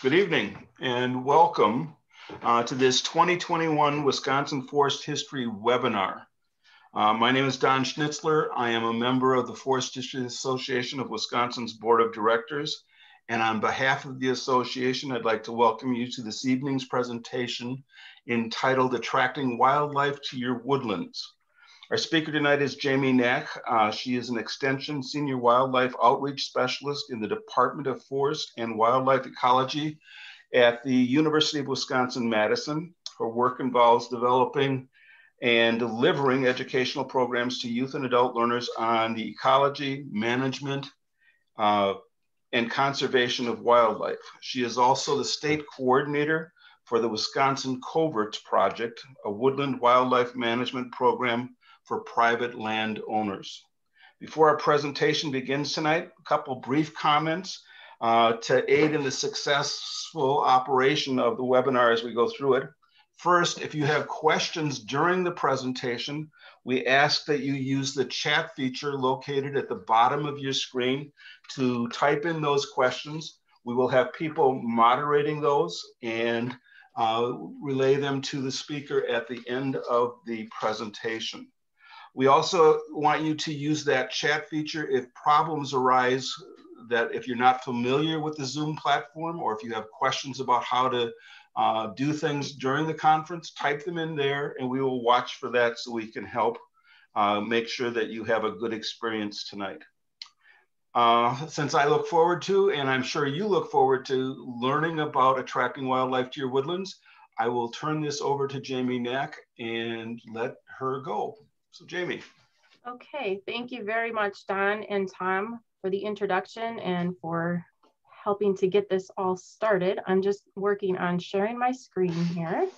Good evening and welcome uh, to this 2021 Wisconsin Forest History webinar. Uh, my name is Don Schnitzler. I am a member of the Forest History Association of Wisconsin's Board of Directors. And on behalf of the association, I'd like to welcome you to this evening's presentation entitled Attracting Wildlife to Your Woodlands. Our speaker tonight is Jamie Nack. Uh, she is an Extension Senior Wildlife Outreach Specialist in the Department of Forest and Wildlife Ecology at the University of Wisconsin-Madison. Her work involves developing and delivering educational programs to youth and adult learners on the ecology, management, uh, and conservation of wildlife. She is also the state coordinator for the Wisconsin Coverts Project, a woodland wildlife management program for private land owners. Before our presentation begins tonight, a couple brief comments uh, to aid in the successful operation of the webinar as we go through it. First, if you have questions during the presentation, we ask that you use the chat feature located at the bottom of your screen to type in those questions. We will have people moderating those and uh, relay them to the speaker at the end of the presentation. We also want you to use that chat feature if problems arise that if you're not familiar with the Zoom platform or if you have questions about how to uh, do things during the conference, type them in there and we will watch for that so we can help uh, make sure that you have a good experience tonight. Uh, since I look forward to, and I'm sure you look forward to learning about attracting wildlife to your woodlands, I will turn this over to Jamie Nack and let her go. So Jamie. Okay, thank you very much, Don and Tom, for the introduction and for helping to get this all started. I'm just working on sharing my screen here.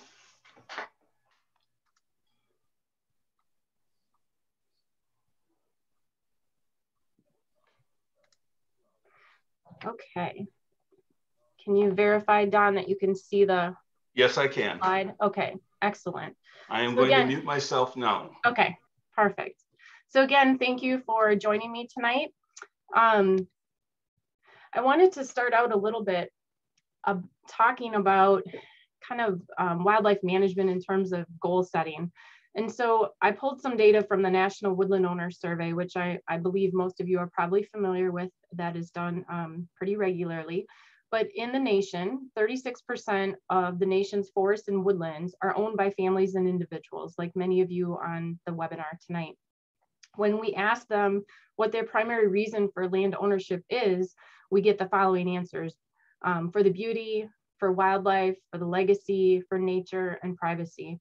Okay. Can you verify, Don, that you can see the Yes, I can. Slide? Okay, excellent. I am so going again, to mute myself now. Okay, Perfect. So again, thank you for joining me tonight. Um, I wanted to start out a little bit of talking about kind of um, wildlife management in terms of goal setting. And so I pulled some data from the National Woodland Owners Survey, which I, I believe most of you are probably familiar with, that is done um, pretty regularly. But in the nation, 36% of the nation's forests and woodlands are owned by families and individuals, like many of you on the webinar tonight. When we ask them what their primary reason for land ownership is, we get the following answers. Um, for the beauty, for wildlife, for the legacy, for nature, and privacy.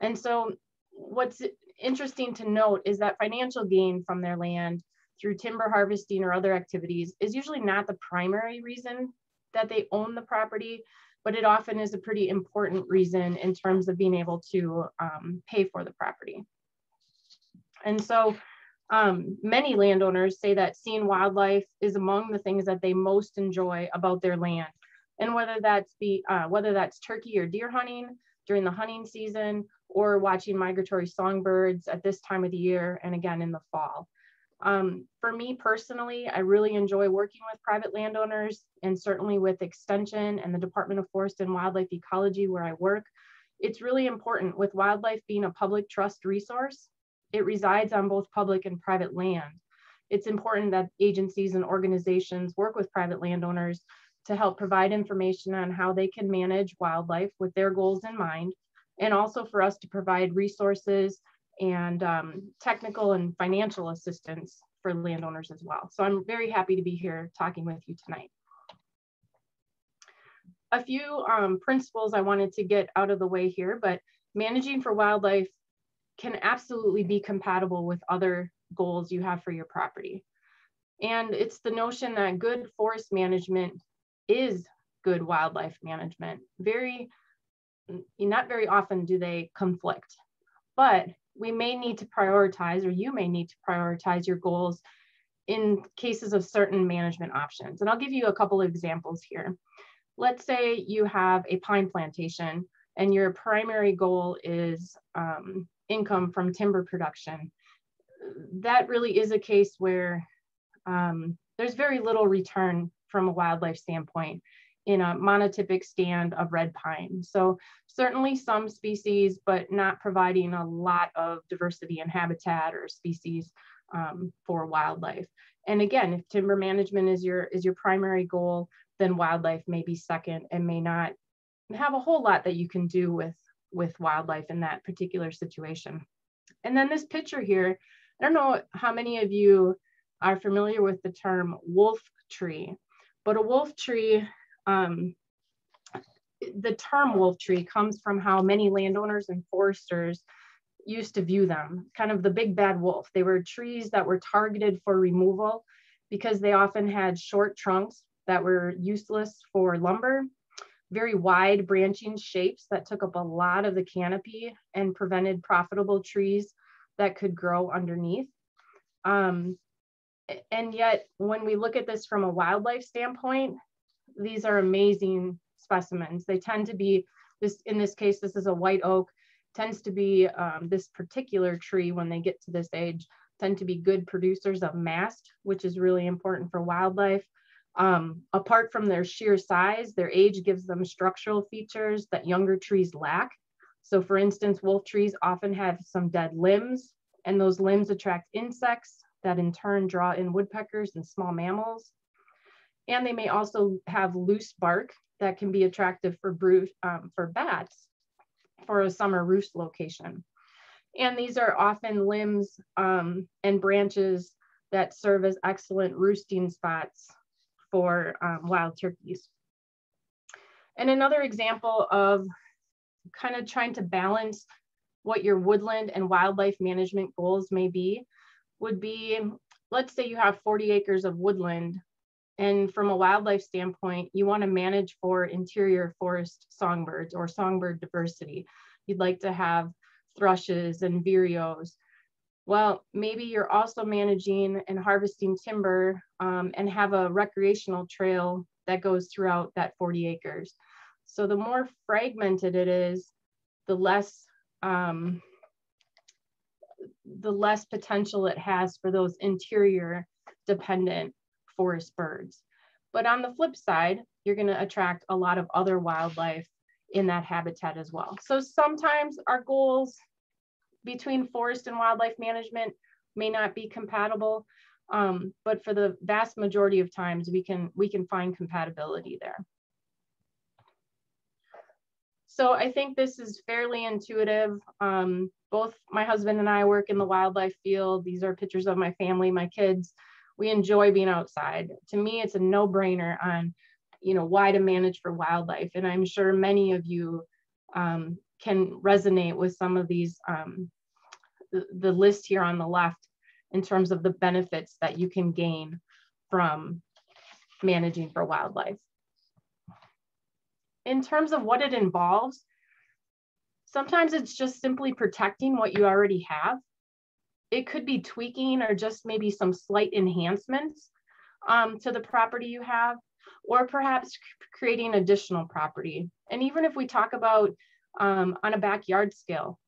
And so what's interesting to note is that financial gain from their land through timber harvesting or other activities is usually not the primary reason that they own the property, but it often is a pretty important reason in terms of being able to um, pay for the property. And so um, many landowners say that seeing wildlife is among the things that they most enjoy about their land. And whether that's be uh, whether that's turkey or deer hunting during the hunting season or watching migratory songbirds at this time of the year and again in the fall. Um, for me personally, I really enjoy working with private landowners and certainly with Extension and the Department of Forest and Wildlife Ecology where I work. It's really important with wildlife being a public trust resource. It resides on both public and private land. It's important that agencies and organizations work with private landowners to help provide information on how they can manage wildlife with their goals in mind, and also for us to provide resources and um, technical and financial assistance for landowners as well. So I'm very happy to be here talking with you tonight. A few um, principles I wanted to get out of the way here, but managing for wildlife can absolutely be compatible with other goals you have for your property. And it's the notion that good forest management is good wildlife management. Very, not very often do they conflict, but we may need to prioritize, or you may need to prioritize your goals in cases of certain management options. And I'll give you a couple of examples here. Let's say you have a pine plantation and your primary goal is um, income from timber production. That really is a case where um, there's very little return from a wildlife standpoint. In a monotypic stand of red pine. So certainly some species, but not providing a lot of diversity in habitat or species um, for wildlife. And again, if timber management is your is your primary goal, then wildlife may be second and may not have a whole lot that you can do with with wildlife in that particular situation. And then this picture here, I don't know how many of you are familiar with the term wolf tree, but a wolf tree um, the term wolf tree comes from how many landowners and foresters used to view them, kind of the big bad wolf. They were trees that were targeted for removal because they often had short trunks that were useless for lumber, very wide branching shapes that took up a lot of the canopy and prevented profitable trees that could grow underneath. Um, and yet, when we look at this from a wildlife standpoint, these are amazing specimens. They tend to be this, in this case, this is a white oak, tends to be um, this particular tree when they get to this age, tend to be good producers of mast, which is really important for wildlife. Um, apart from their sheer size, their age gives them structural features that younger trees lack. So for instance, wolf trees often have some dead limbs and those limbs attract insects that in turn draw in woodpeckers and small mammals. And they may also have loose bark that can be attractive for, brood, um, for bats for a summer roost location. And these are often limbs um, and branches that serve as excellent roosting spots for um, wild turkeys. And another example of kind of trying to balance what your woodland and wildlife management goals may be would be, let's say you have 40 acres of woodland and from a wildlife standpoint, you want to manage for interior forest songbirds or songbird diversity. You'd like to have thrushes and vireos. Well, maybe you're also managing and harvesting timber um, and have a recreational trail that goes throughout that 40 acres. So the more fragmented it is, the less um, the less potential it has for those interior dependent forest birds. But on the flip side, you're going to attract a lot of other wildlife in that habitat as well. So sometimes our goals between forest and wildlife management may not be compatible, um, but for the vast majority of times, we can, we can find compatibility there. So I think this is fairly intuitive. Um, both my husband and I work in the wildlife field. These are pictures of my family, my kids we enjoy being outside. To me, it's a no brainer on, you know, why to manage for wildlife. And I'm sure many of you um, can resonate with some of these, um, the, the list here on the left in terms of the benefits that you can gain from managing for wildlife. In terms of what it involves, sometimes it's just simply protecting what you already have it could be tweaking or just maybe some slight enhancements um, to the property you have, or perhaps creating additional property. And even if we talk about um, on a backyard scale,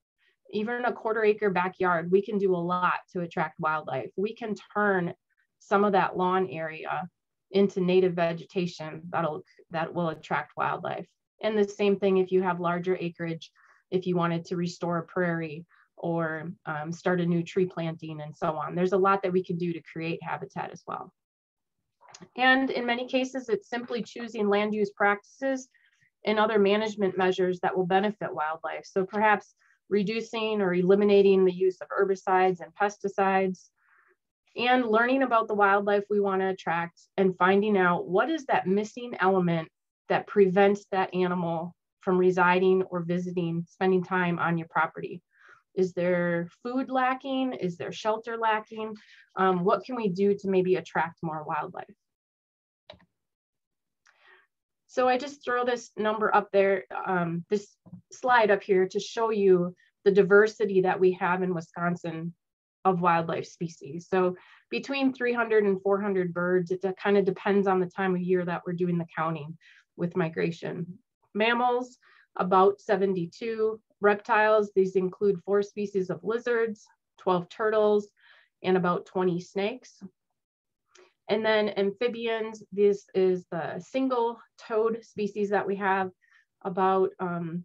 even a quarter acre backyard, we can do a lot to attract wildlife. We can turn some of that lawn area into native vegetation that'll that will attract wildlife. And the same thing if you have larger acreage, if you wanted to restore a prairie or um, start a new tree planting and so on. There's a lot that we can do to create habitat as well. And in many cases, it's simply choosing land use practices and other management measures that will benefit wildlife. So perhaps reducing or eliminating the use of herbicides and pesticides, and learning about the wildlife we want to attract and finding out what is that missing element that prevents that animal from residing or visiting, spending time on your property. Is there food lacking? Is there shelter lacking? Um, what can we do to maybe attract more wildlife? So I just throw this number up there, um, this slide up here to show you the diversity that we have in Wisconsin of wildlife species. So between 300 and 400 birds, it kind of depends on the time of year that we're doing the counting with migration. Mammals, about 72, reptiles, these include four species of lizards, 12 turtles, and about 20 snakes. And then amphibians, this is the single toad species that we have, about um,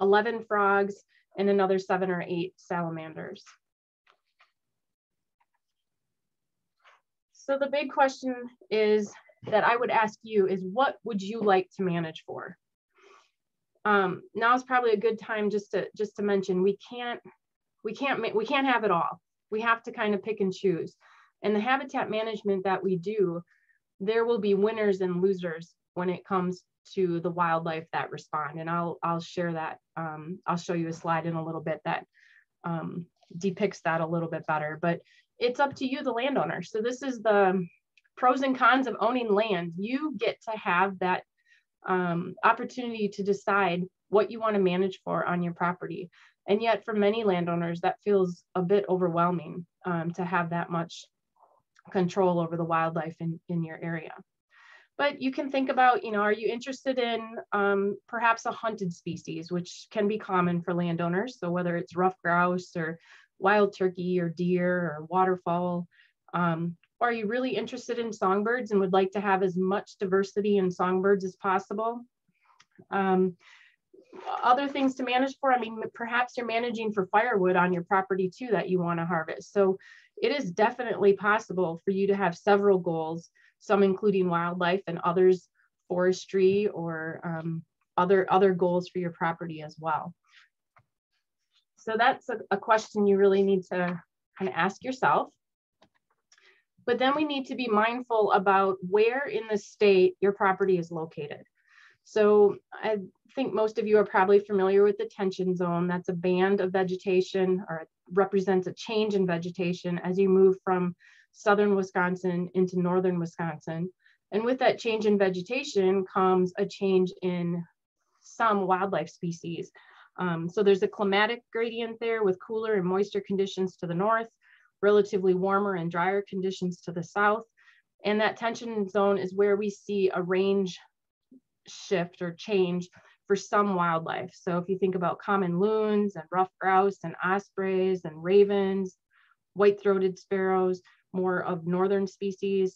11 frogs and another seven or eight salamanders. So the big question is that I would ask you is what would you like to manage for? Um, now is probably a good time just to just to mention we can't we can't we can't have it all. We have to kind of pick and choose. And the habitat management that we do, there will be winners and losers when it comes to the wildlife that respond. And I'll I'll share that. Um, I'll show you a slide in a little bit that um, depicts that a little bit better. But it's up to you, the landowner. So this is the pros and cons of owning land. You get to have that um, opportunity to decide what you want to manage for on your property. And yet for many landowners, that feels a bit overwhelming um, to have that much control over the wildlife in, in your area. But you can think about, you know, are you interested in um, perhaps a hunted species, which can be common for landowners. So whether it's ruffed grouse or wild turkey or deer or waterfowl, um, are you really interested in songbirds and would like to have as much diversity in songbirds as possible? Um, other things to manage for, I mean, perhaps you're managing for firewood on your property too that you want to harvest. So it is definitely possible for you to have several goals, some including wildlife and others forestry or um, other, other goals for your property as well. So that's a, a question you really need to kind of ask yourself. But then we need to be mindful about where in the state your property is located. So I think most of you are probably familiar with the tension zone. That's a band of vegetation or represents a change in vegetation as you move from southern Wisconsin into northern Wisconsin. And with that change in vegetation comes a change in some wildlife species. Um, so there's a climatic gradient there with cooler and moister conditions to the north, relatively warmer and drier conditions to the south. And that tension zone is where we see a range shift or change for some wildlife. So if you think about common loons and ruffed grouse and ospreys and ravens, white-throated sparrows, more of northern species,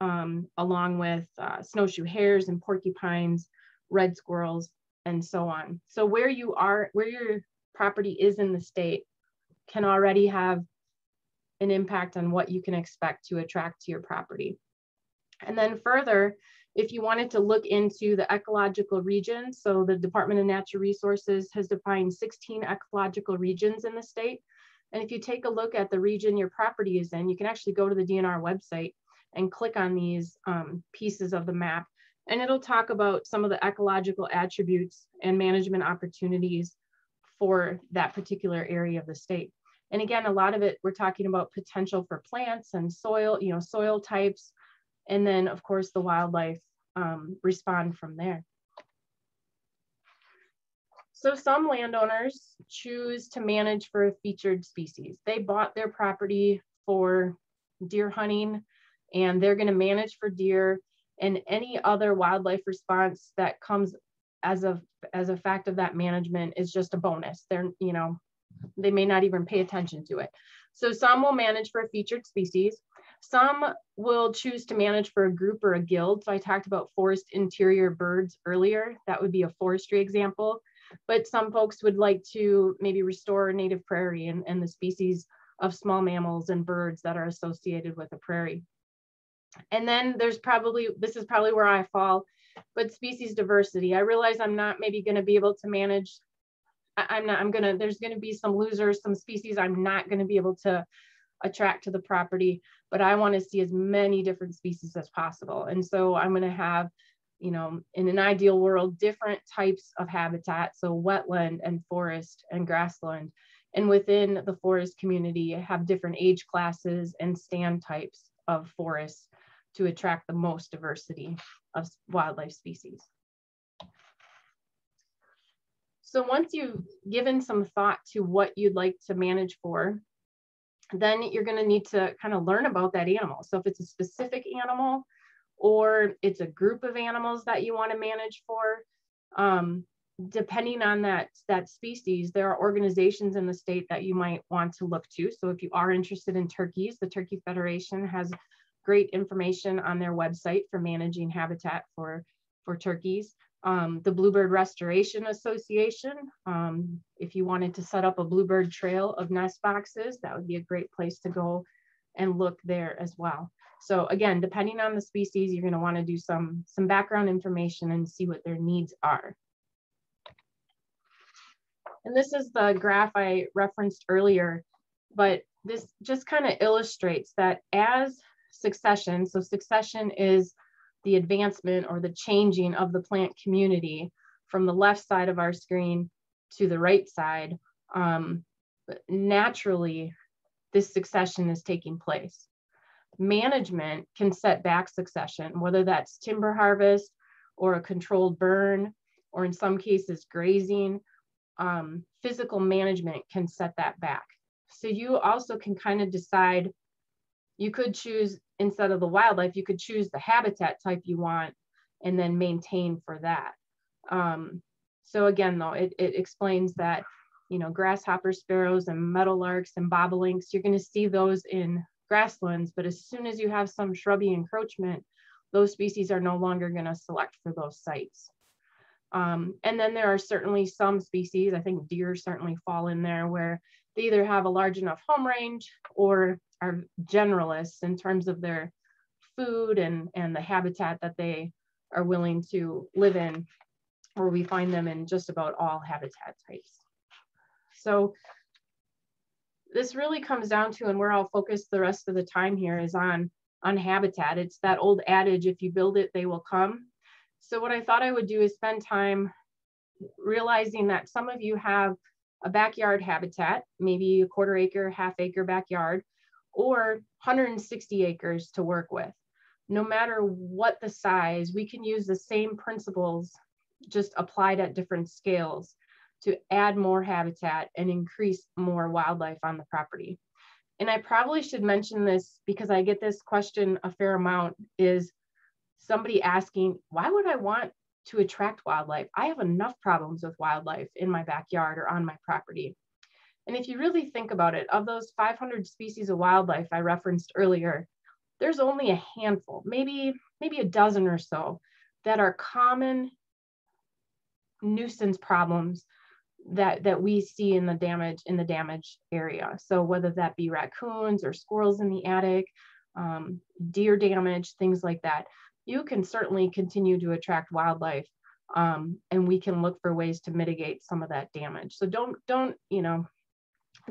um, along with uh, snowshoe hares and porcupines, red squirrels, and so on. So where you are, where your property is in the state can already have an impact on what you can expect to attract to your property. And then further, if you wanted to look into the ecological regions, so the Department of Natural Resources has defined 16 ecological regions in the state. And if you take a look at the region your property is in, you can actually go to the DNR website and click on these um, pieces of the map and it'll talk about some of the ecological attributes and management opportunities for that particular area of the state. And again, a lot of it, we're talking about potential for plants and soil, you know, soil types, and then of course the wildlife um, respond from there. So some landowners choose to manage for a featured species. They bought their property for deer hunting and they're gonna manage for deer and any other wildlife response that comes as a as a fact of that management is just a bonus they're you know they may not even pay attention to it. So some will manage for a featured species. Some will choose to manage for a group or a guild. So i talked about forest interior birds earlier. That would be a forestry example. But some folks would like to maybe restore native prairie and, and the species of small mammals and birds that are associated with a prairie. And then there's probably, this is probably where I fall, but species diversity. I realize I'm not maybe going to be able to manage. I, am not, I'm to, there's to be some losers, some species I'm not to be able to attract to the property, but I want to see as many different species as possible. And so I'm to have, you know, in an ideal world, different types of habitat. So wetland and forest and grassland. And within the forest community, have different age classes and stand types of forests to attract the most diversity of wildlife species. So once you've given some thought to what you'd like to manage for, then you're going to need to kind of learn about that animal. So if it's a specific animal or it's a group of animals that you want to manage for, um, depending on that, that species, there are organizations in the state that you might want to look to. So if you are interested in turkeys, the Turkey Federation has great information on their website for managing habitat for, for turkeys. Um, the Bluebird Restoration Association, um, if you wanted to set up a bluebird trail of nest boxes, that would be a great place to go and look there as well. So again, depending on the species, you're gonna wanna do some, some background information and see what their needs are. And this is the graph I referenced earlier, but this just kind of illustrates that as succession, so succession is the advancement or the changing of the plant community from the left side of our screen to the right side, um, naturally, this succession is taking place. Management can set back succession, whether that's timber harvest or a controlled burn, or in some cases grazing, um, physical management can set that back. So you also can kind of decide, you could choose instead of the wildlife, you could choose the habitat type you want and then maintain for that. Um, so again, though, it, it explains that, you know, grasshopper sparrows and meadowlarks and bobolinks, you're gonna see those in grasslands, but as soon as you have some shrubby encroachment, those species are no longer gonna select for those sites. Um, and then there are certainly some species, I think deer certainly fall in there, where they either have a large enough home range or are generalists in terms of their food and, and the habitat that they are willing to live in, where we find them in just about all habitat types. So this really comes down to, and where I'll focus the rest of the time here is on, on habitat. It's that old adage, if you build it, they will come. So what I thought I would do is spend time realizing that some of you have a backyard habitat, maybe a quarter acre, half acre backyard, or 160 acres to work with. No matter what the size, we can use the same principles just applied at different scales to add more habitat and increase more wildlife on the property. And I probably should mention this because I get this question a fair amount is somebody asking, why would I want to attract wildlife? I have enough problems with wildlife in my backyard or on my property. And if you really think about it, of those 500 species of wildlife I referenced earlier, there's only a handful, maybe, maybe a dozen or so, that are common nuisance problems that, that we see in the damage in the damage area. So whether that be raccoons or squirrels in the attic, um, deer damage, things like that you can certainly continue to attract wildlife um, and we can look for ways to mitigate some of that damage. So don't, don't, you know,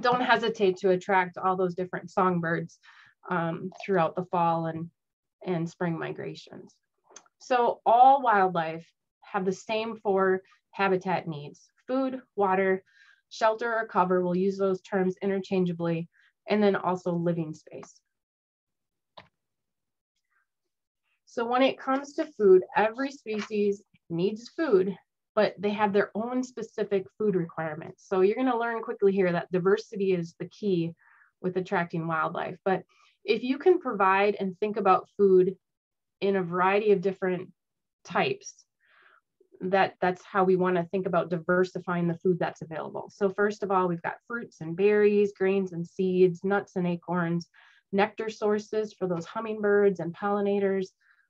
don't hesitate to attract all those different songbirds um, throughout the fall and, and spring migrations. So all wildlife have the same four habitat needs, food, water, shelter or cover, we'll use those terms interchangeably, and then also living space. So when it comes to food, every species needs food, but they have their own specific food requirements. So you're gonna learn quickly here that diversity is the key with attracting wildlife. But if you can provide and think about food in a variety of different types, that that's how we want to think about diversifying the food that's available. So first of all, we've got fruits and berries, grains and seeds, nuts and acorns, nectar sources for those hummingbirds and pollinators,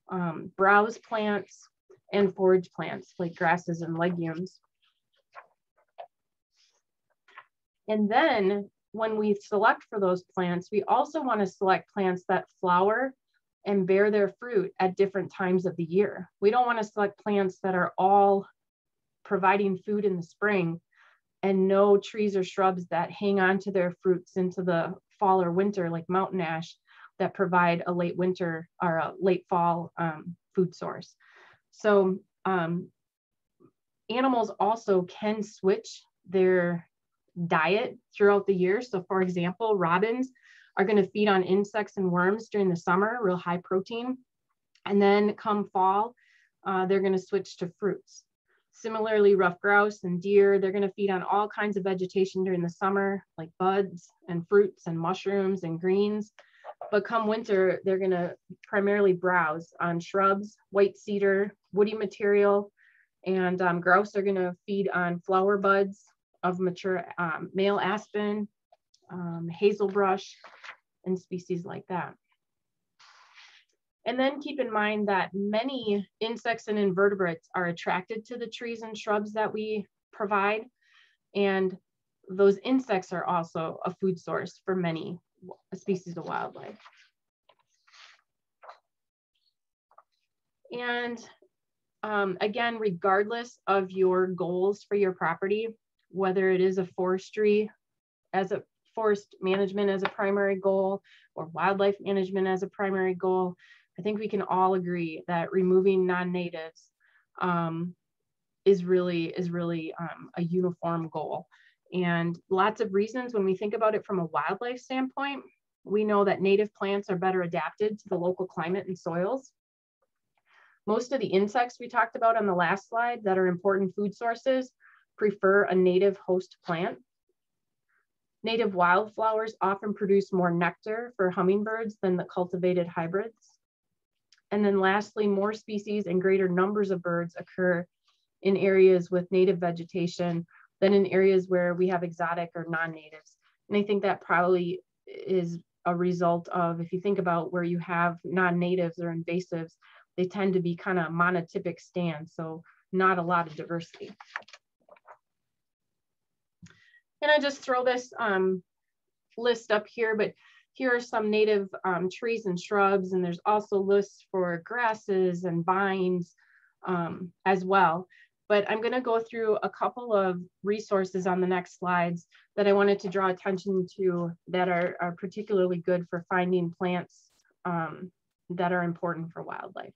um, browse plants and forage plants like grasses and legumes. And then when we select for those plants, we also want to select plants that flower and bear their fruit at different times of the year. We don't want to select plants that are all providing food in the spring and no trees or shrubs that hang on to their fruits into the fall or winter like mountain ash that provide a late winter or a late fall um, food source. So um, animals also can switch their diet throughout the year. So for example, robins are gonna feed on insects and worms during the summer, real high protein. And then come fall, uh, they're gonna switch to fruits. Similarly, ruffed grouse and deer, they're gonna feed on all kinds of vegetation during the summer, like buds and fruits and mushrooms and greens. But come winter, they're gonna primarily browse on shrubs, white cedar, woody material, and um, grouse are gonna feed on flower buds of mature um, male aspen, um, hazelbrush, and species like that. And then keep in mind that many insects and invertebrates are attracted to the trees and shrubs that we provide. And those insects are also a food source for many species of wildlife. And um, again, regardless of your goals for your property, whether it is a forestry as a forest management as a primary goal or wildlife management as a primary goal, I think we can all agree that removing non-natives um, is really is really um, a uniform goal. And lots of reasons when we think about it from a wildlife standpoint, we know that native plants are better adapted to the local climate and soils. Most of the insects we talked about on the last slide that are important food sources prefer a native host plant. Native wildflowers often produce more nectar for hummingbirds than the cultivated hybrids. And then lastly, more species and greater numbers of birds occur in areas with native vegetation than in areas where we have exotic or non-natives. And I think that probably is a result of, if you think about where you have non-natives or invasives, they tend to be kind of monotypic stands, so not a lot of diversity. And I just throw this um, list up here, but here are some native um, trees and shrubs, and there's also lists for grasses and vines um, as well. But I'm gonna go through a couple of resources on the next slides that I wanted to draw attention to that are, are particularly good for finding plants um, that are important for wildlife.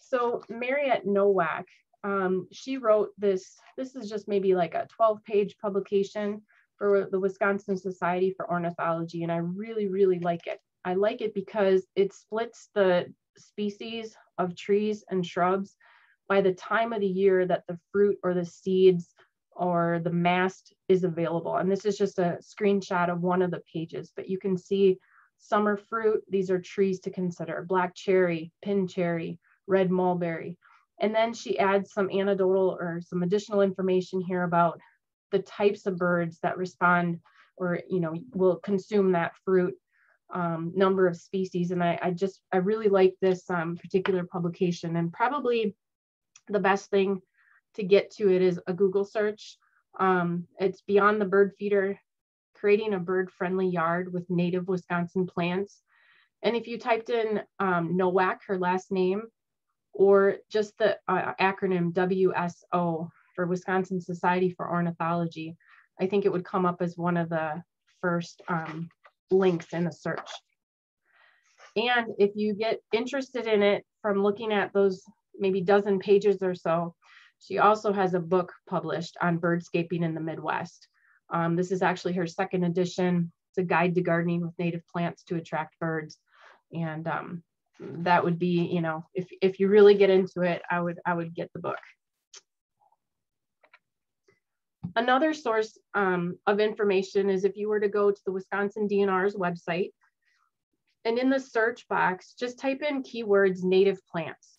So Mariette Nowak, um, she wrote this, this is just maybe like a 12 page publication for the Wisconsin Society for Ornithology. And I really, really like it. I like it because it splits the species of trees and shrubs by the time of the year that the fruit or the seeds or the mast is available. And this is just a screenshot of one of the pages, but you can see summer fruit. These are trees to consider, black cherry, pin cherry, red mulberry. And then she adds some anecdotal or some additional information here about the types of birds that respond or, you know, will consume that fruit um, number of species. And I, I, just, I really like this um, particular publication and probably the best thing to get to it is a Google search. Um, it's Beyond the Bird Feeder, creating a bird friendly yard with native Wisconsin plants. And if you typed in um, Nowak, her last name, or just the uh, acronym WSO for Wisconsin Society for Ornithology, I think it would come up as one of the first um, links in the search. And if you get interested in it from looking at those maybe dozen pages or so, she also has a book published on birdscaping in the Midwest. Um, this is actually her second edition. It's a guide to gardening with native plants to attract birds. And um, that would be, you know, if, if you really get into it, I would, I would get the book. Another source um, of information is if you were to go to the Wisconsin DNR's website, and in the search box, just type in keywords native plants,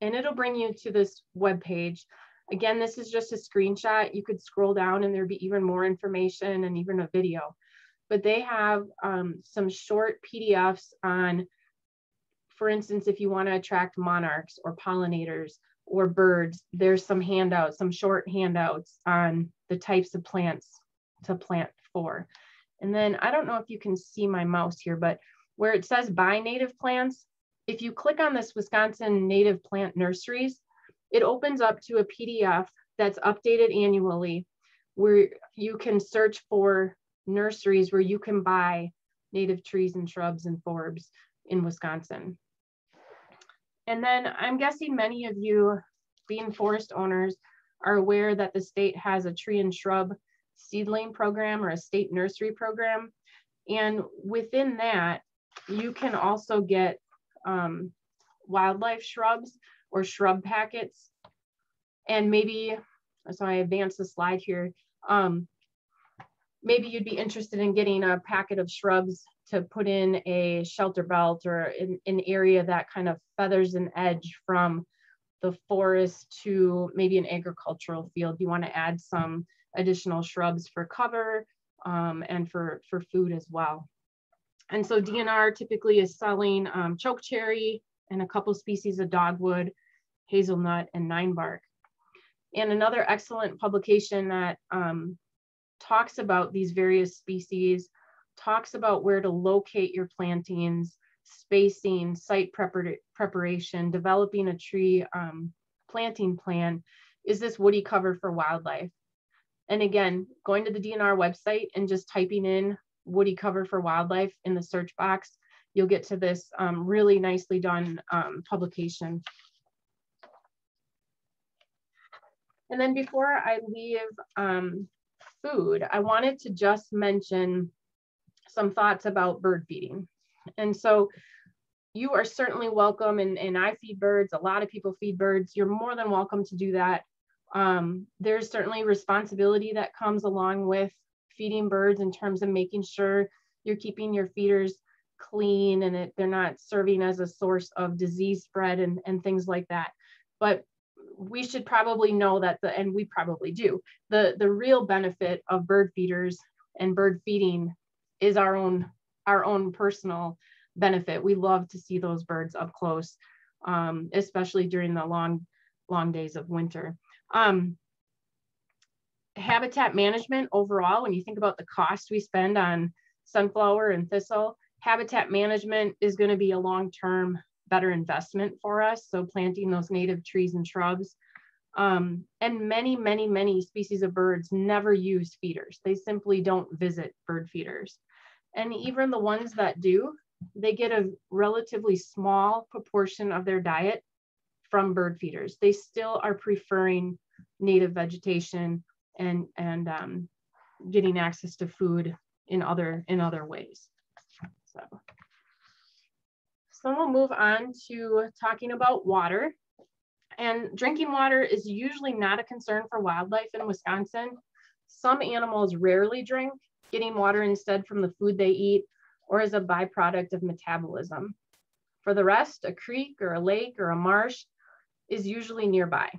and it'll bring you to this web page. Again, this is just a screenshot. You could scroll down and there'd be even more information and even a video. But they have um, some short PDFs on for instance, if you want to attract monarchs or pollinators or birds, there's some handouts, some short handouts on the types of plants to plant for. And then I don't know if you can see my mouse here, but where it says buy native plants, if you click on this Wisconsin native plant nurseries, it opens up to a PDF that's updated annually where you can search for nurseries where you can buy native trees and shrubs and forbs in Wisconsin. And then I'm guessing many of you being forest owners are aware that the state has a tree and shrub seedling program or a state nursery program. And within that, you can also get um, wildlife shrubs or shrub packets. And maybe, so I advance the slide here, um, maybe you'd be interested in getting a packet of shrubs to put in a shelter belt or in an area that kind of feathers an edge from the forest to maybe an agricultural field. You want to add some additional shrubs for cover um, and for, for food as well. And so DNR typically is selling um, chokecherry and a couple species of dogwood, hazelnut, and ninebark. And another excellent publication that um, talks about these various species, talks about where to locate your plantings, spacing, site prepar preparation, developing a tree um, planting plan, is this woody cover for wildlife? And again, going to the DNR website and just typing in woody cover for wildlife in the search box, you'll get to this um, really nicely done um, publication. And then before I leave um, food, I wanted to just mention some thoughts about bird feeding. And so you are certainly welcome, and, and I feed birds, a lot of people feed birds. You're more than welcome to do that. Um, there's certainly responsibility that comes along with feeding birds in terms of making sure you're keeping your feeders clean and it, they're not serving as a source of disease spread and, and things like that. But we should probably know that the, and we probably do, the, the real benefit of bird feeders and bird feeding is our own, our own personal benefit. We love to see those birds up close, um, especially during the long, long days of winter. Um, habitat management overall, when you think about the cost we spend on sunflower and thistle, habitat management is going to be a long-term better investment for us. So planting those native trees and shrubs. Um, and many, many, many species of birds never use feeders. They simply don't visit bird feeders. And even the ones that do, they get a relatively small proportion of their diet from bird feeders. They still are preferring native vegetation and, and um, getting access to food in other, in other ways. So, so we'll move on to talking about water. And drinking water is usually not a concern for wildlife in Wisconsin. Some animals rarely drink, getting water instead from the food they eat or as a byproduct of metabolism. For the rest, a creek or a lake or a marsh is usually nearby.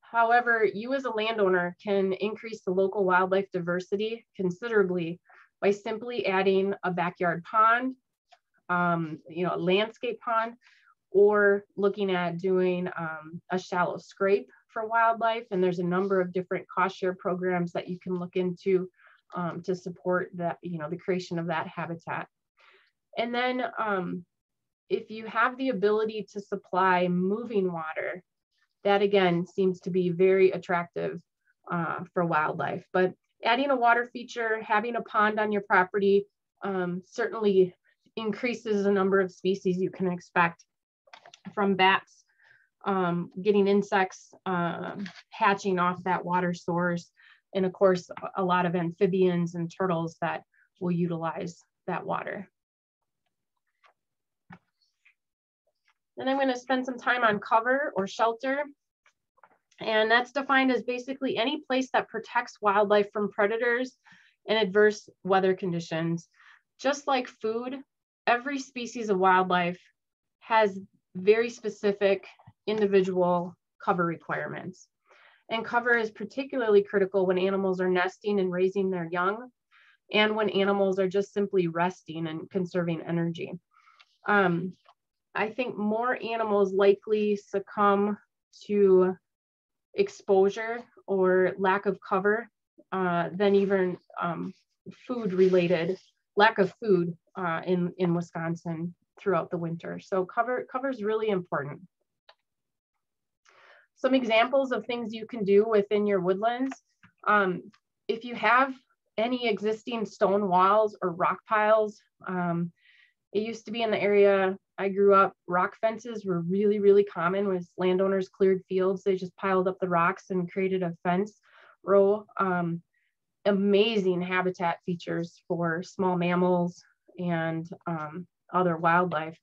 However, you as a landowner can increase the local wildlife diversity considerably by simply adding a backyard pond, um, you know, a landscape pond, or looking at doing um, a shallow scrape for wildlife. And there's a number of different cost share programs that you can look into um, to support that, you know, the creation of that habitat. And then um, if you have the ability to supply moving water, that again seems to be very attractive uh, for wildlife. But adding a water feature, having a pond on your property um, certainly increases the number of species you can expect from bats, um, getting insects um, hatching off that water source, and of course, a lot of amphibians and turtles that will utilize that water. Then I'm gonna spend some time on cover or shelter. And that's defined as basically any place that protects wildlife from predators and adverse weather conditions. Just like food, every species of wildlife has very specific individual cover requirements. And cover is particularly critical when animals are nesting and raising their young, and when animals are just simply resting and conserving energy. Um, I think more animals likely succumb to exposure or lack of cover uh, than even um, food related, lack of food uh, in, in Wisconsin throughout the winter. So cover, cover is really important. Some examples of things you can do within your woodlands. Um, if you have any existing stone walls or rock piles, um, it used to be in the area I grew up, rock fences were really, really common with landowners cleared fields. They just piled up the rocks and created a fence row. Um, amazing habitat features for small mammals and um, other wildlife.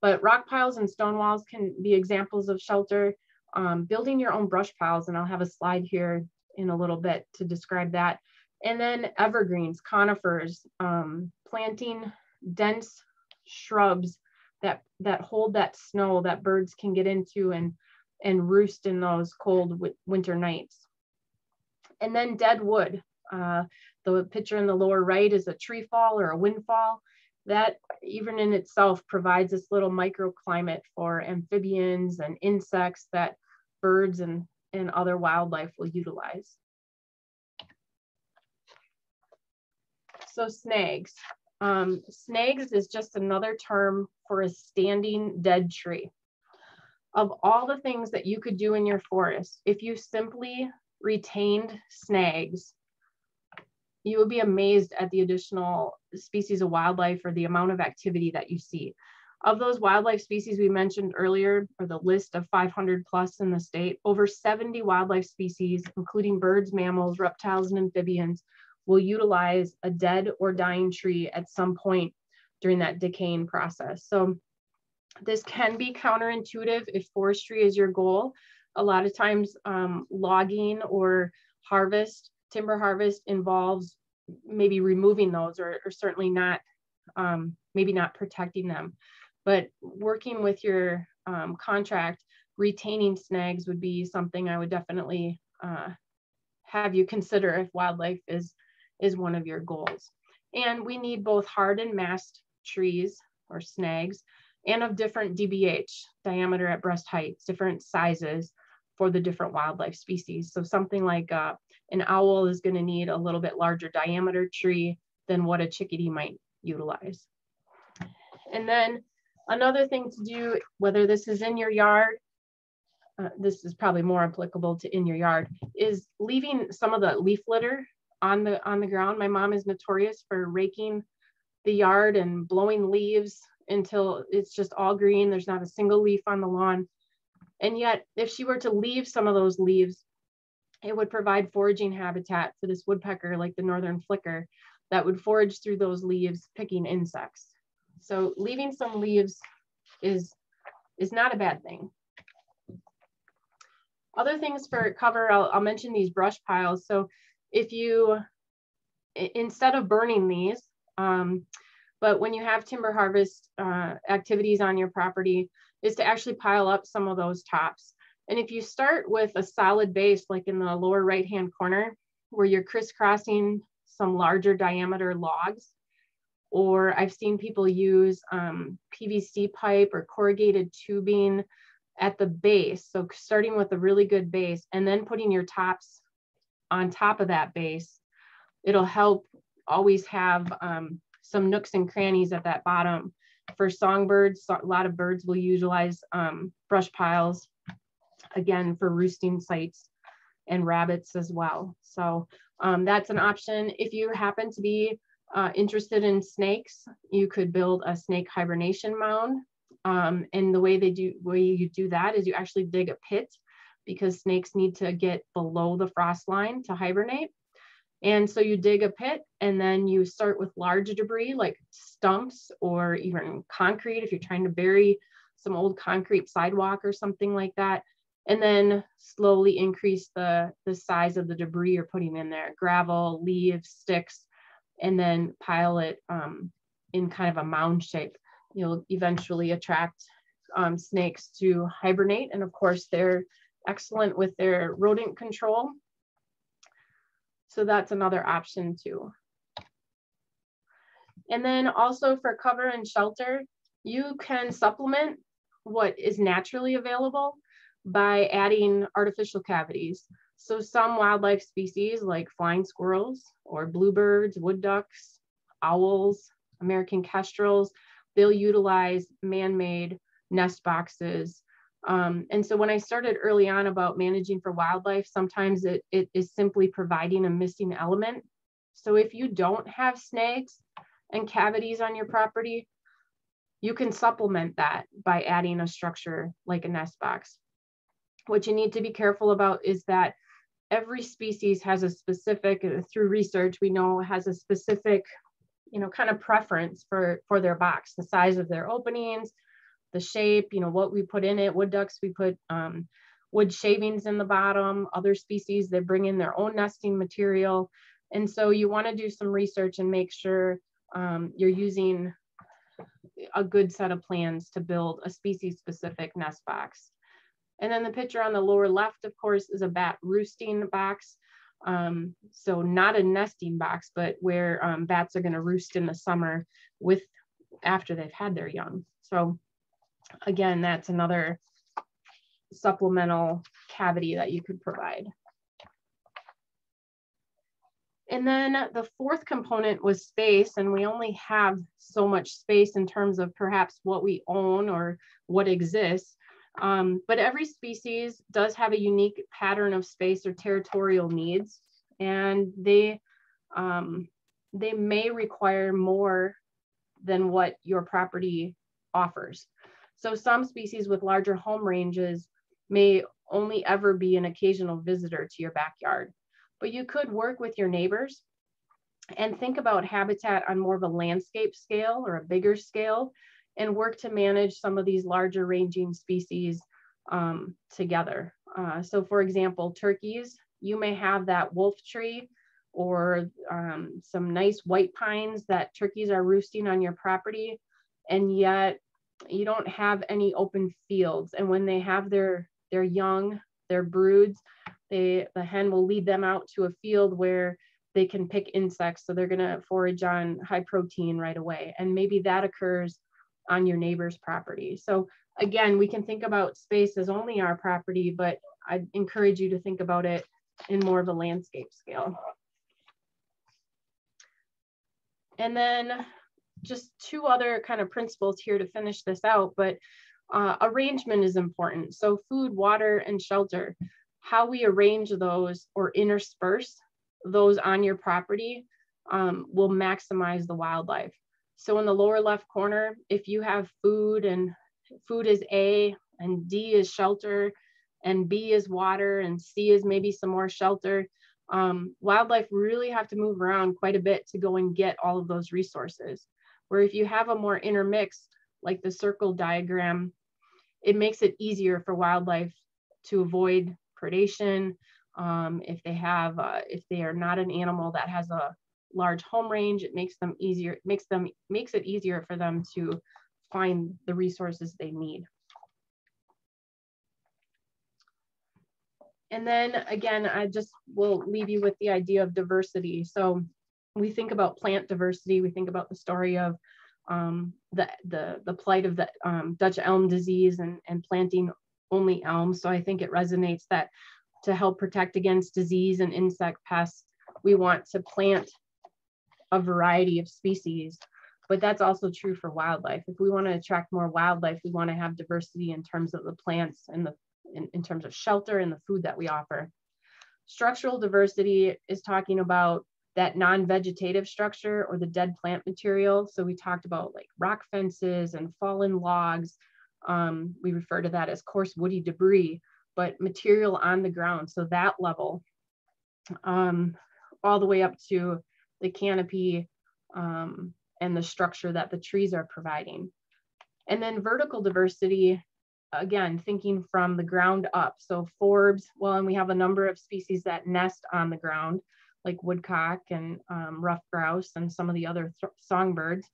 But rock piles and stone walls can be examples of shelter. Um, building your own brush piles, and I'll have a slide here in a little bit to describe that. And then evergreens, conifers, um, planting dense shrubs that that hold that snow that birds can get into and and roost in those cold winter nights. And then dead wood. Uh, the picture in the lower right is a tree fall or a windfall. that even in itself provides this little microclimate for amphibians and insects that birds and, and other wildlife will utilize. So snags. Um, snags is just another term for a standing dead tree. Of all the things that you could do in your forest, if you simply retained snags, you would be amazed at the additional species of wildlife or the amount of activity that you see. Of those wildlife species we mentioned earlier, or the list of 500 plus in the state, over 70 wildlife species, including birds, mammals, reptiles, and amphibians, will utilize a dead or dying tree at some point during that decaying process. So this can be counterintuitive if forestry is your goal. A lot of times um, logging or harvest, timber harvest involves maybe removing those or, or certainly not, um, maybe not protecting them. But working with your um, contract, retaining snags would be something I would definitely uh, have you consider if wildlife is, is one of your goals. And we need both hard and mast trees or snags and of different DBH, diameter at breast heights, different sizes for the different wildlife species. So something like uh, an owl is gonna need a little bit larger diameter tree than what a chickadee might utilize. And then another thing to do, whether this is in your yard, uh, this is probably more applicable to in your yard, is leaving some of the leaf litter on the on the ground. My mom is notorious for raking the yard and blowing leaves until it's just all green. There's not a single leaf on the lawn. And yet, if she were to leave some of those leaves, it would provide foraging habitat for this woodpecker like the northern flicker that would forage through those leaves picking insects. So leaving some leaves is, is not a bad thing. Other things for cover, I'll, I'll mention these brush piles. So if you, instead of burning these, um, but when you have timber harvest uh, activities on your property, is to actually pile up some of those tops. And if you start with a solid base, like in the lower right-hand corner, where you're crisscrossing some larger diameter logs, or I've seen people use um, PVC pipe or corrugated tubing at the base. So starting with a really good base and then putting your tops on top of that base, it'll help always have um, some nooks and crannies at that bottom. For songbirds, a lot of birds will utilize um, brush piles, again, for roosting sites and rabbits as well. So um, that's an option. If you happen to be uh, interested in snakes, you could build a snake hibernation mound. Um, and the way they do, way you do that is you actually dig a pit because snakes need to get below the frost line to hibernate. And so you dig a pit and then you start with large debris like stumps or even concrete if you're trying to bury some old concrete sidewalk or something like that. And then slowly increase the, the size of the debris you're putting in there, gravel, leaves, sticks, and then pile it um, in kind of a mound shape. You'll eventually attract um, snakes to hibernate. And of course, they're excellent with their rodent control so that's another option too. And then also for cover and shelter, you can supplement what is naturally available by adding artificial cavities. So some wildlife species like flying squirrels or bluebirds, wood ducks, owls, American kestrels, they'll utilize man-made nest boxes um, and so when I started early on about managing for wildlife, sometimes it, it is simply providing a missing element. So if you don't have snags and cavities on your property, you can supplement that by adding a structure like a nest box. What you need to be careful about is that every species has a specific, uh, through research, we know has a specific, you know, kind of preference for, for their box, the size of their openings, the shape, you know, what we put in it. Wood ducks, we put um, wood shavings in the bottom. Other species, they bring in their own nesting material. And so you want to do some research and make sure um, you're using a good set of plans to build a species specific nest box. And then the picture on the lower left, of course, is a bat roosting box. Um, so not a nesting box, but where um, bats are going to roost in the summer with after they've had their young. So again, that's another supplemental cavity that you could provide. And then the fourth component was space, and we only have so much space in terms of perhaps what we own or what exists. Um, but every species does have a unique pattern of space or territorial needs, and they um, they may require more than what your property offers. So some species with larger home ranges may only ever be an occasional visitor to your backyard, but you could work with your neighbors and think about habitat on more of a landscape scale or a bigger scale and work to manage some of these larger ranging species um, together. Uh, so for example, turkeys, you may have that wolf tree or um, some nice white pines that turkeys are roosting on your property and yet you don't have any open fields. And when they have their their young their broods they the hen will lead them out to a field where they can pick insects. So they're going to forage on high protein right away. And maybe that occurs on your neighbor's property so again we can think about space as only our property but i encourage you to think about it in more of a landscape scale and then just two other kind of principles here to finish this out, but uh, arrangement is important. So food, water, and shelter, how we arrange those or intersperse those on your property um, will maximize the wildlife. So in the lower left corner, if you have food and food is A and D is shelter and B is water and C is maybe some more shelter, um, wildlife really have to move around quite a bit to go and get all of those resources. Where if you have a more intermixed, like the circle diagram, it makes it easier for wildlife to avoid predation. Um, if they have, uh, if they are not an animal that has a large home range, it makes them easier, makes them, makes it easier for them to find the resources they need. And then again, I just will leave you with the idea of diversity. So we think about plant diversity, we think about the story of um, the, the, the plight of the um, Dutch elm disease and, and planting only elms. So I think it resonates that to help protect against disease and insect pests, we want to plant a variety of species, but that's also true for wildlife. If we want to attract more wildlife, we want to have diversity in terms of the plants and the in, in terms of shelter and the food that we offer. Structural diversity is talking about that non-vegetative structure or the dead plant material. So we talked about like rock fences and fallen logs. Um, we refer to that as coarse woody debris, but material on the ground. So that level, um, all the way up to the canopy um, and the structure that the trees are providing. And then vertical diversity again, thinking from the ground up. So forbs, well, and we have a number of species that nest on the ground, like woodcock and um, ruffed grouse and some of the other songbirds,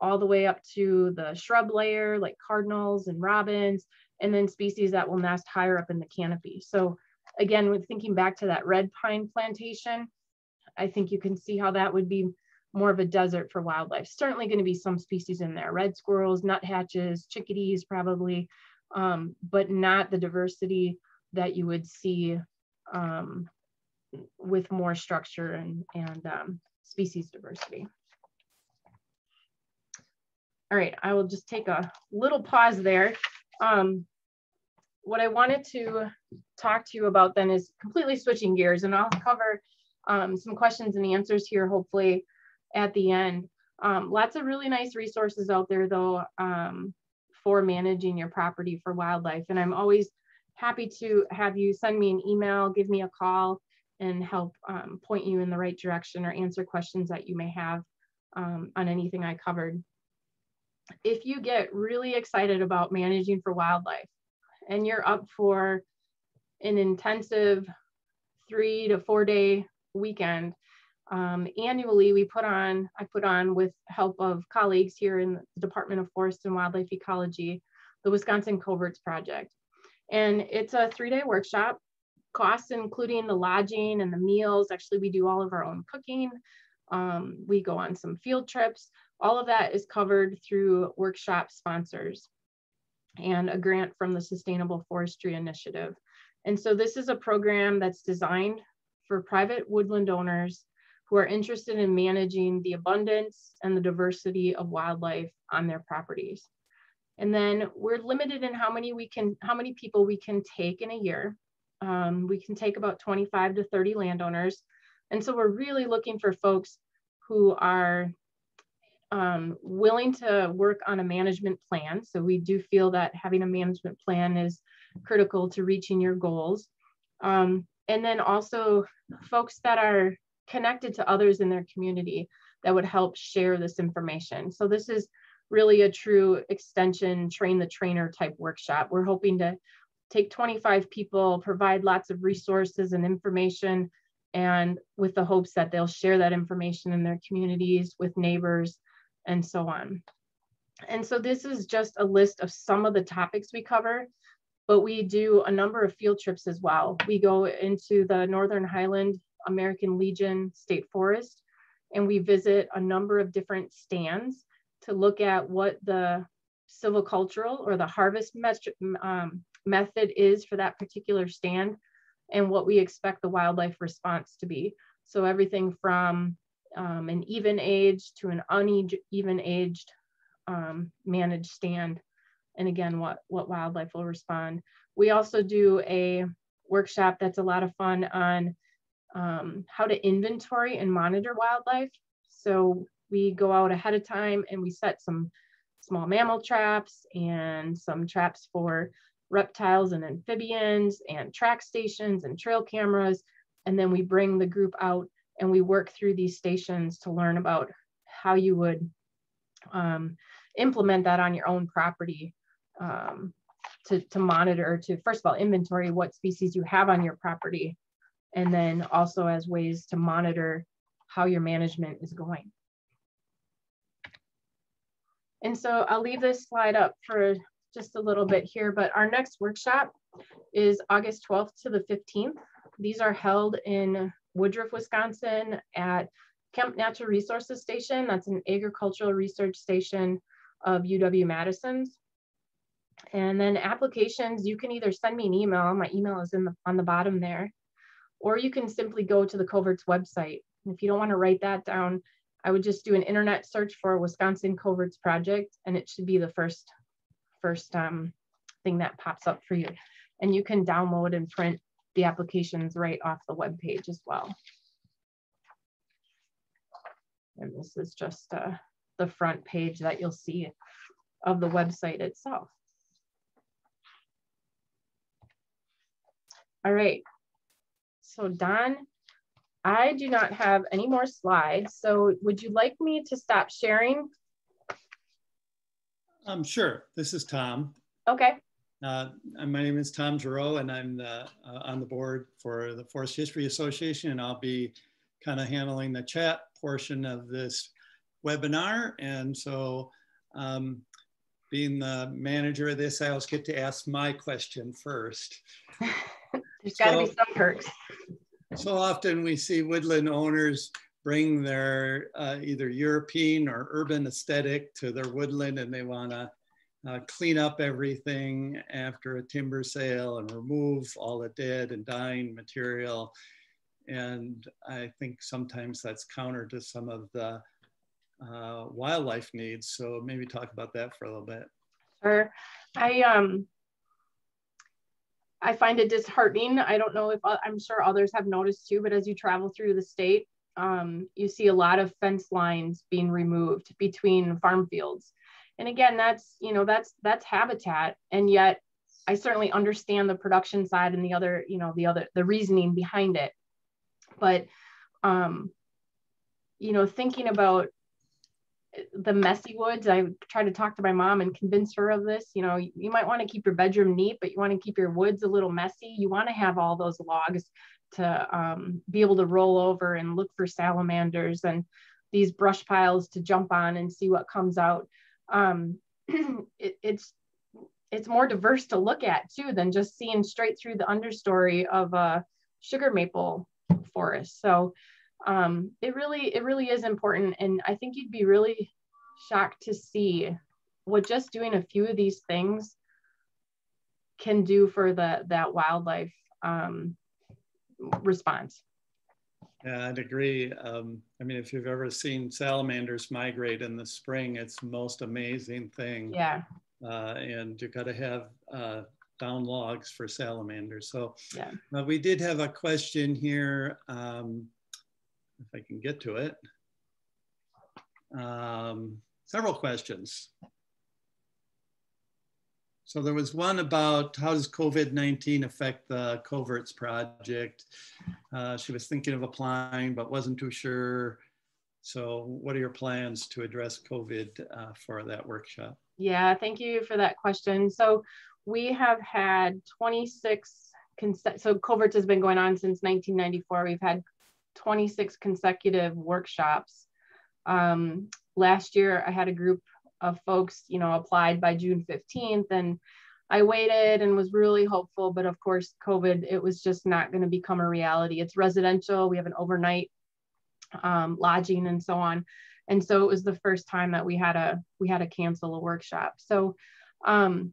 all the way up to the shrub layer, like cardinals and robins, and then species that will nest higher up in the canopy. So again, with thinking back to that red pine plantation, I think you can see how that would be more of a desert for wildlife. Certainly going to be some species in there, red squirrels, nuthatches, chickadees probably, um, but not the diversity that you would see um, with more structure and, and um, species diversity. All right, I will just take a little pause there. Um, what I wanted to talk to you about then is completely switching gears and I'll cover um, some questions and answers here hopefully at the end. Um, lots of really nice resources out there though. Um, for managing your property for wildlife. And I'm always happy to have you send me an email, give me a call, and help um, point you in the right direction or answer questions that you may have um, on anything I covered. If you get really excited about managing for wildlife and you're up for an intensive three to four day weekend, um, annually, we put on, I put on with help of colleagues here in the Department of Forest and Wildlife Ecology, the Wisconsin Coverts Project. And it's a three-day workshop, costs including the lodging and the meals. Actually, we do all of our own cooking. Um, we go on some field trips, All of that is covered through workshop sponsors and a grant from the Sustainable Forestry Initiative. And so this is a program that's designed for private woodland owners who are interested in managing the abundance and the diversity of wildlife on their properties. And then we're limited in how many we can, how many people we can take in a year. Um, we can take about 25 to 30 landowners. And so we're really looking for folks who are um, willing to work on a management plan. So we do feel that having a management plan is critical to reaching your goals. Um, and then also folks that are connected to others in their community that would help share this information. So this is really a true extension, train the trainer type workshop. We're hoping to take 25 people, provide lots of resources and information, and with the hopes that they'll share that information in their communities with neighbors and so on. And so this is just a list of some of the topics we cover, but we do a number of field trips as well. We go into the Northern Highland American Legion State Forest, and we visit a number of different stands to look at what the silvicultural or the harvest um, method is for that particular stand and what we expect the wildlife response to be. So everything from um, an even age to an uneven aged um, managed stand. And again, what, what wildlife will respond. We also do a workshop that's a lot of fun on um, how to inventory and monitor wildlife. So we go out ahead of time and we set some small mammal traps and some traps for reptiles and amphibians and track stations and trail cameras. And then we bring the group out and we work through these stations to learn about how you would um, implement that on your own property um, to, to monitor, to first of all, inventory what species you have on your property and then also as ways to monitor how your management is going. And so I'll leave this slide up for just a little bit here, but our next workshop is August 12th to the 15th. These are held in Woodruff, Wisconsin at Kemp Natural Resources Station. That's an agricultural research station of UW-Madison's. And then applications, you can either send me an email. My email is in the, on the bottom there or you can simply go to the Coverts website. If you don't want to write that down, I would just do an internet search for Wisconsin Coverts Project, and it should be the first, first um, thing that pops up for you. And you can download and print the applications right off the web page as well. And this is just uh, the front page that you'll see of the website itself. All right, so Don, I do not have any more slides. So would you like me to stop sharing? Um, sure. This is Tom. Okay. Uh, my name is Tom Giroux, and I'm the, uh, on the board for the Forest History Association, and I'll be kind of handling the chat portion of this webinar. And so um, being the manager of this, I always get to ask my question first. There's got to so, be some perks. So often we see woodland owners bring their uh, either European or urban aesthetic to their woodland and they want to uh, clean up everything after a timber sale and remove all the dead and dying material. And I think sometimes that's counter to some of the uh, wildlife needs. So maybe talk about that for a little bit. Sure. I um I find it disheartening. I don't know if uh, I'm sure others have noticed too, but as you travel through the state, um, you see a lot of fence lines being removed between farm fields. And again, that's you know that's that's habitat, and yet I certainly understand the production side and the other you know the other the reasoning behind it. But um, you know, thinking about the messy woods. I try to talk to my mom and convince her of this. You know, you might want to keep your bedroom neat, but you want to keep your woods a little messy. You want to have all those logs to um, be able to roll over and look for salamanders and these brush piles to jump on and see what comes out. Um, it, it's it's more diverse to look at too than just seeing straight through the understory of a sugar maple forest. So um, it really it really is important and i think you'd be really shocked to see what just doing a few of these things can do for the that wildlife um, response. Yeah, I'd agree. Um, I mean, if you've ever seen salamanders migrate in the spring, it's the most amazing thing. Yeah. Uh, and you've got to have uh, down logs for salamanders. So yeah. Uh, we did have a question here, um, if I can get to it. Um, several questions. So there was one about how does COVID-19 affect the Coverts project? Uh, she was thinking of applying, but wasn't too sure. So what are your plans to address COVID uh, for that workshop? Yeah, thank you for that question. So we have had 26, so Coverts has been going on since 1994. We've had 26 consecutive workshops. Um, last year I had a group of folks, you know, applied by June 15th and I waited and was really hopeful, but of course, COVID, it was just not going to become a reality. It's residential. We have an overnight um, lodging and so on. And so it was the first time that we had a, we had to cancel a workshop. So um,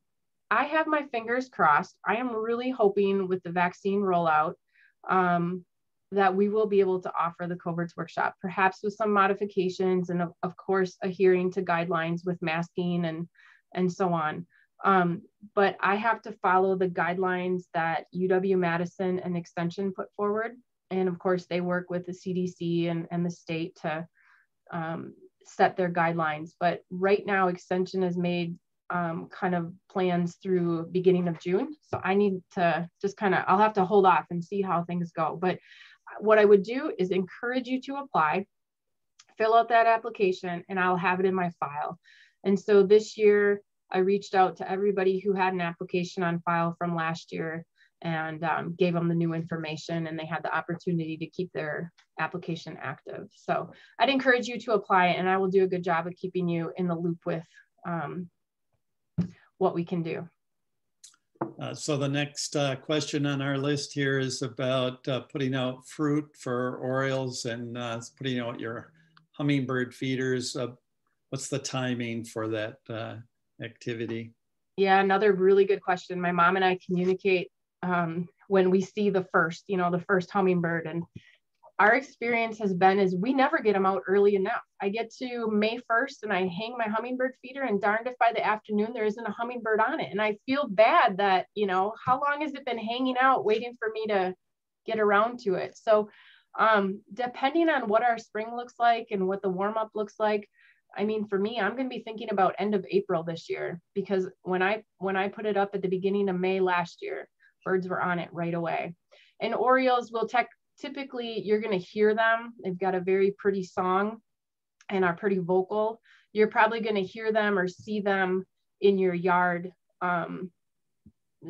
I have my fingers crossed. I am really hoping with the vaccine rollout um, that we will be able to offer the coverts workshop, perhaps with some modifications and of, of course adhering to guidelines with masking and, and so on. Um, but I have to follow the guidelines that UW-Madison and Extension put forward. And of course, they work with the CDC and, and the state to um, set their guidelines. But right now, Extension has made um, kind of plans through beginning of June. So I need to just kind of, I'll have to hold off and see how things go. But what I would do is encourage you to apply, fill out that application, and I'll have it in my file. And so this year, I reached out to everybody who had an application on file from last year and um, gave them the new information and they had the opportunity to keep their application active. So I'd encourage you to apply and I will do a good job of keeping you in the loop with um, what we can do. Uh, so the next uh, question on our list here is about uh, putting out fruit for orioles and uh, putting out your hummingbird feeders. Uh, what's the timing for that uh, activity? Yeah, another really good question. My mom and I communicate um, when we see the first, you know, the first hummingbird. And our experience has been is we never get them out early enough. I get to May 1st and I hang my hummingbird feeder and darned if by the afternoon there isn't a hummingbird on it. And I feel bad that, you know, how long has it been hanging out waiting for me to get around to it? So um, depending on what our spring looks like and what the warm up looks like, I mean, for me, I'm going to be thinking about end of April this year because when I when I put it up at the beginning of May last year, birds were on it right away. And Orioles will tech, typically you're going to hear them. They've got a very pretty song and are pretty vocal. You're probably going to hear them or see them in your yard um,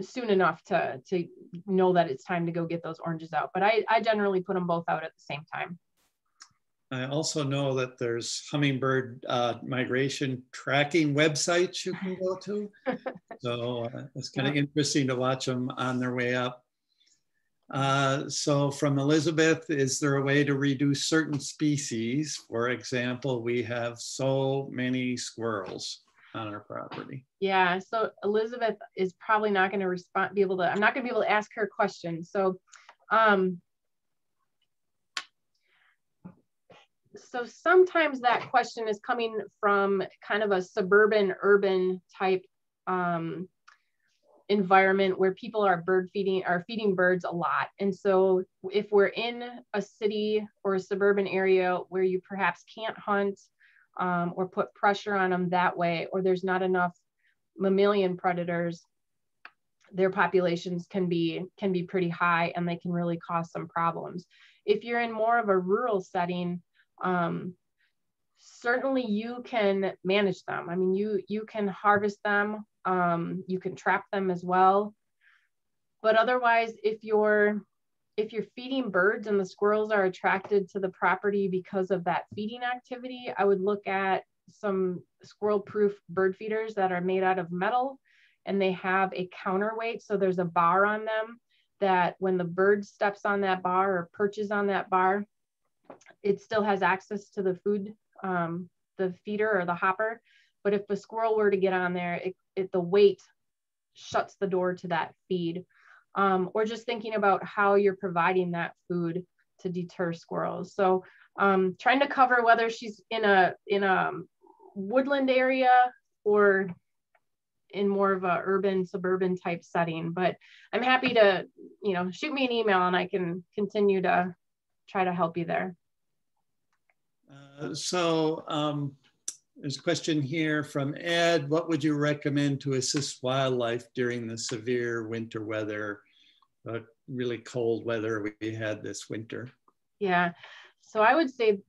soon enough to to know that it's time to go get those oranges out. But I, I generally put them both out at the same time. I also know that there's hummingbird uh, migration tracking websites you can go to. so uh, it's kind of interesting to watch them on their way up. Uh, so from Elizabeth, is there a way to reduce certain species? For example, we have so many squirrels on our property. Yeah, so Elizabeth is probably not going to respond, be able to, I'm not going to be able to ask her a question. So um, so sometimes that question is coming from kind of a suburban urban type um, environment where people are bird feeding are feeding birds a lot and so if we're in a city or a suburban area where you perhaps can't hunt um, or put pressure on them that way or there's not enough mammalian predators their populations can be can be pretty high and they can really cause some problems if you're in more of a rural setting um, certainly you can manage them. I mean, you you can harvest them, um, you can trap them as well. But otherwise, if you're if you're feeding birds and the squirrels are attracted to the property because of that feeding activity, I would look at some squirrel proof bird feeders that are made out of metal and they have a counterweight. So there's a bar on them that when the bird steps on that bar or perches on that bar, it still has access to the food um, the feeder or the hopper. But if a squirrel were to get on there, it, it the weight shuts the door to that feed. Um, or just thinking about how you're providing that food to deter squirrels. So um, trying to cover whether she's in a in a woodland area or in more of a urban suburban type setting. But I'm happy to you know shoot me an email and I can continue to try to help you there. Uh, so um, there's a question here from Ed. What would you recommend to assist wildlife during the severe winter weather, uh, really cold weather we had this winter? Yeah, so I would say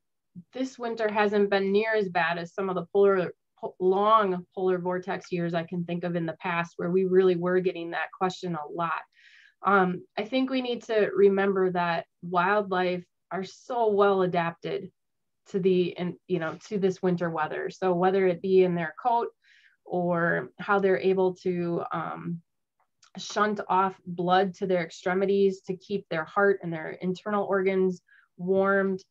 this winter hasn't been near as bad as some of the polar long polar vortex years I can think of in the past where we really were getting that question a lot. Um, I think we need to remember that wildlife are so well adapted to the and you know to this winter weather. So whether it be in their coat or how they're able to um, shunt off blood to their extremities to keep their heart and their internal organs warmed,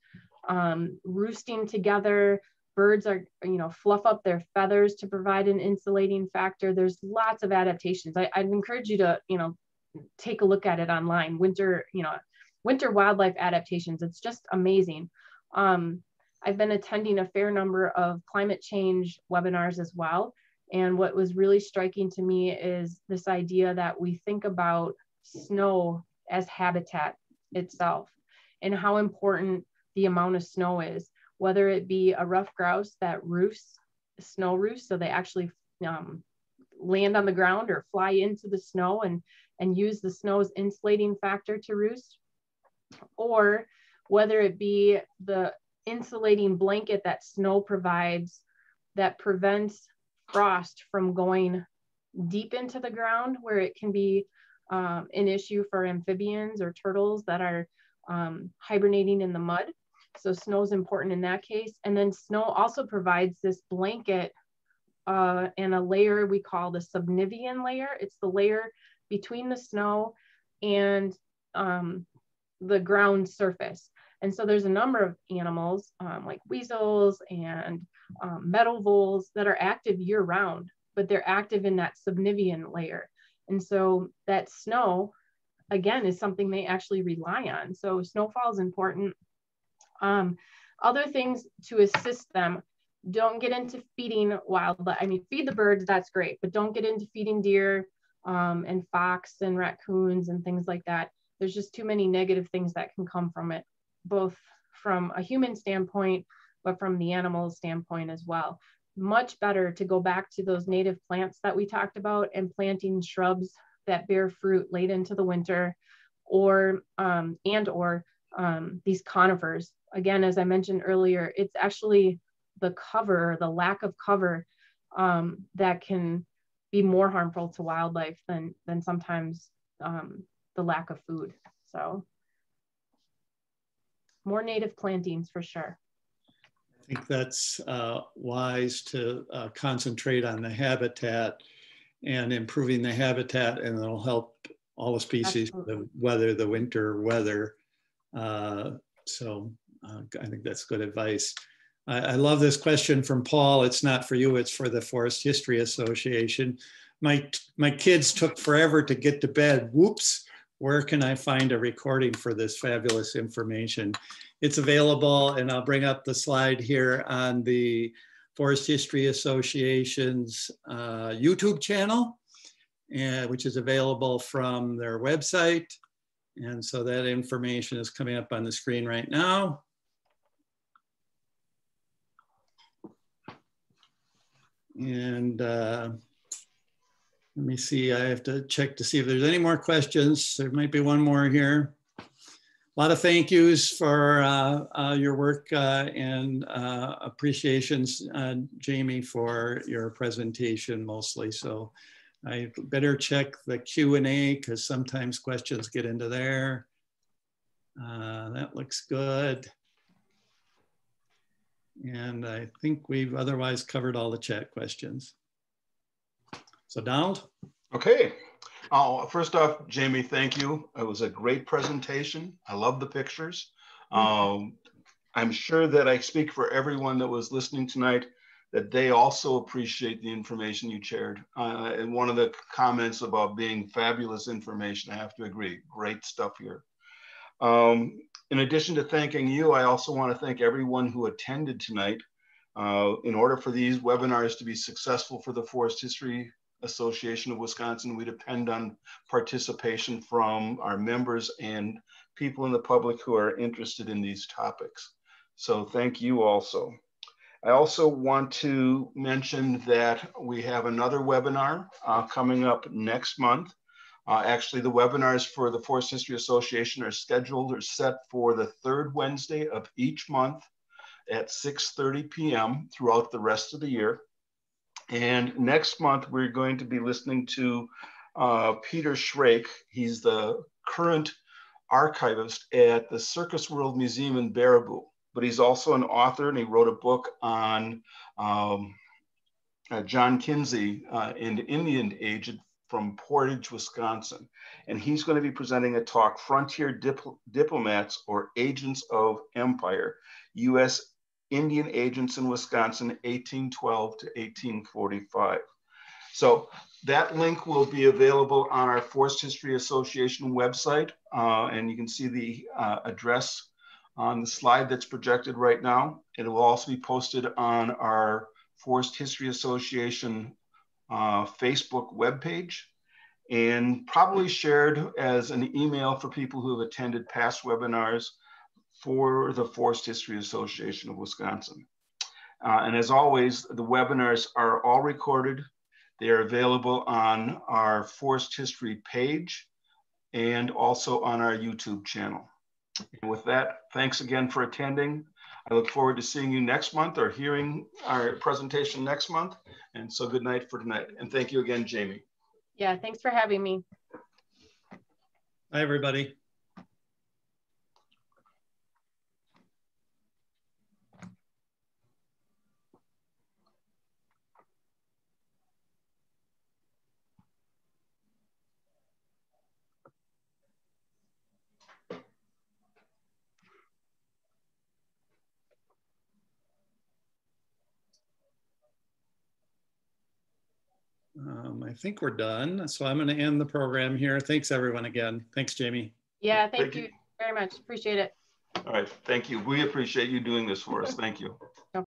um, roosting together. Birds are, you know, fluff up their feathers to provide an insulating factor. There's lots of adaptations. I, I'd encourage you to, you know, take a look at it online. Winter, you know, winter wildlife adaptations. It's just amazing. Um, I've been attending a fair number of climate change webinars as well. And what was really striking to me is this idea that we think about snow as habitat itself and how important the amount of snow is, whether it be a ruffed grouse that roosts, snow roosts, so they actually um, land on the ground or fly into the snow and, and use the snow's insulating factor to roost, or whether it be the insulating blanket that snow provides that prevents frost from going deep into the ground where it can be um, an issue for amphibians or turtles that are um, hibernating in the mud. So snow is important in that case. And then snow also provides this blanket uh, and a layer we call the subnivean layer. It's the layer between the snow and um, the ground surface. And so there's a number of animals um, like weasels and um, meadow voles that are active year round, but they're active in that subnivean layer. And so that snow, again, is something they actually rely on. So snowfall is important. Um, other things to assist them, don't get into feeding wildlife. I mean, feed the birds, that's great, but don't get into feeding deer um, and fox and raccoons and things like that. There's just too many negative things that can come from it both from a human standpoint, but from the animal standpoint as well. Much better to go back to those native plants that we talked about and planting shrubs that bear fruit late into the winter or um, and or um, these conifers. Again, as I mentioned earlier, it's actually the cover, the lack of cover um, that can be more harmful to wildlife than, than sometimes um, the lack of food. So more native plantings for sure. I think that's uh, wise to uh, concentrate on the habitat and improving the habitat and it'll help all the species to weather the winter weather. Uh, so uh, I think that's good advice. I, I, love this question from Paul. It's not for you, it's for the Forest History Association. My, my kids took forever to get to bed. Whoops where can I find a recording for this fabulous information? It's available, and I'll bring up the slide here on the Forest History Association's uh, YouTube channel, and, which is available from their website. And so that information is coming up on the screen right now. And uh, let me see, I have to check to see if there's any more questions. There might be one more here. A lot of thank yous for uh, uh, your work uh, and uh, appreciations, uh, Jamie, for your presentation mostly. So I better check the Q&A because sometimes questions get into there. Uh, that looks good. And I think we've otherwise covered all the chat questions. So Donald? Okay. Oh, first off, Jamie, thank you. It was a great presentation. I love the pictures. Um, I'm sure that I speak for everyone that was listening tonight that they also appreciate the information you shared. Uh, and one of the comments about being fabulous information, I have to agree, great stuff here. Um, in addition to thanking you, I also want to thank everyone who attended tonight. Uh, in order for these webinars to be successful for the Forest History Association of Wisconsin, we depend on participation from our members and people in the public who are interested in these topics. So thank you also. I also want to mention that we have another webinar uh, coming up next month. Uh, actually, the webinars for the Forest History Association are scheduled or set for the third Wednesday of each month at 6.30 p.m. throughout the rest of the year. And next month, we're going to be listening to uh, Peter Shrake. He's the current archivist at the Circus World Museum in Baraboo but he's also an author and he wrote a book on um, uh, John Kinzie uh, in Indian Age from Portage, Wisconsin. And he's going to be presenting a talk, Frontier Dipl Diplomats or Agents of Empire, U.S. Indian Agents in Wisconsin, 1812 to 1845. So that link will be available on our Forest History Association website, uh, and you can see the uh, address on the slide that's projected right now. It will also be posted on our Forest History Association uh, Facebook webpage and probably shared as an email for people who have attended past webinars for the Forest History Association of Wisconsin. Uh, and as always, the webinars are all recorded. They are available on our Forest History page and also on our YouTube channel. And with that, thanks again for attending. I look forward to seeing you next month or hearing our presentation next month. And so good night for tonight. And thank you again, Jamie. Yeah, thanks for having me. Hi, everybody. Um, I think we're done. So I'm going to end the program here. Thanks, everyone, again. Thanks, Jamie. Yeah, thank, thank you. you very much. Appreciate it. All right. Thank you. We appreciate you doing this for us. Thank you.